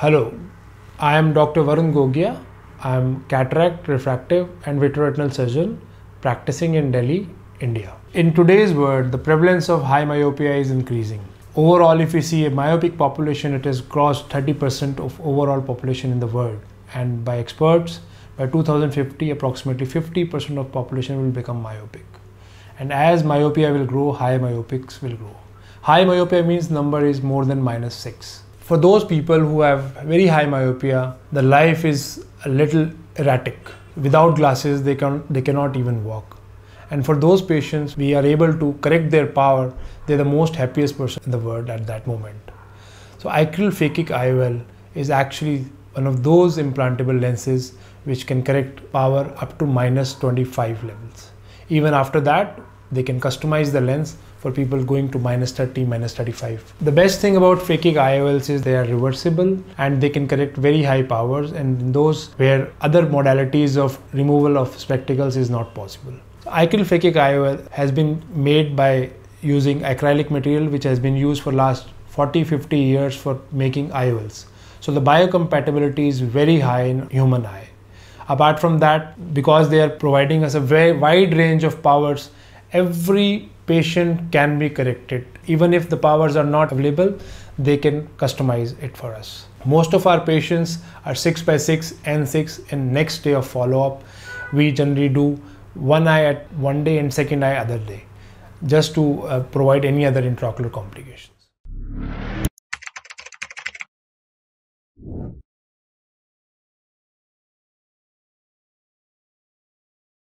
Hello, I am Dr. Varun Gogia. I am cataract, refractive, and vitreoretinal surgeon practicing in Delhi, India. In today's world, the prevalence of high myopia is increasing. Overall, if we see a myopic population, it has crossed 30% of overall population in the world. And by experts, by 2050, approximately 50% of population will become myopic. And as myopia will grow, high myopics will grow. High myopia means number is more than minus 6 for those people who have very high myopia, the life is a little erratic. Without glasses, they, can, they cannot even walk. And for those patients, we are able to correct their power. They're the most happiest person in the world at that moment. So Eyecryl phakic IOL is actually one of those implantable lenses which can correct power up to minus 25 levels. Even after that, they can customize the lens for people going to minus 30, minus 35. The best thing about phakic IOLs is they are reversible and they can correct very high powers and those where other modalities of removal of spectacles is not possible. Eyecryl phakic IOL has been made by using acrylic material which has been used for last 40 50 years for making IOLs. So the biocompatibility is very high in human eye. Apart from that, because they are providing us a very wide range of powers, every patient can be corrected. Even if the powers are not available, they can customize it for us. Most of our patients are 6 by 6 N6 and next day of follow-up, we generally do one eye at one day and second eye other day just to uh, provide any other intraocular complication.